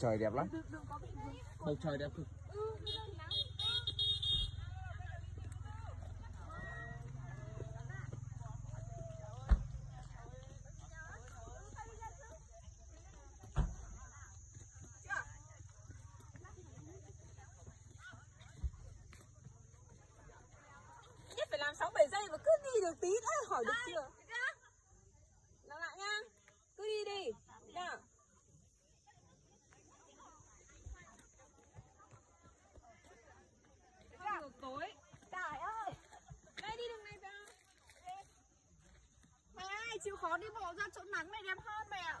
trời đẹp lắm đừng, đừng có bị vướng bầu trời đẹp cực ừ đi lên nắng nhất phải làm 6 7 giây mà cứ đi được tí đã hỏi được chưa? Làm lại nha. Cứ đi đi. Nha. Không được tối. Trời ơi. Đây đi đường này ra. Mẹ ơi, chịu khó đi bộ ra chỗ nắng này đẹp hơn mẹ ạ.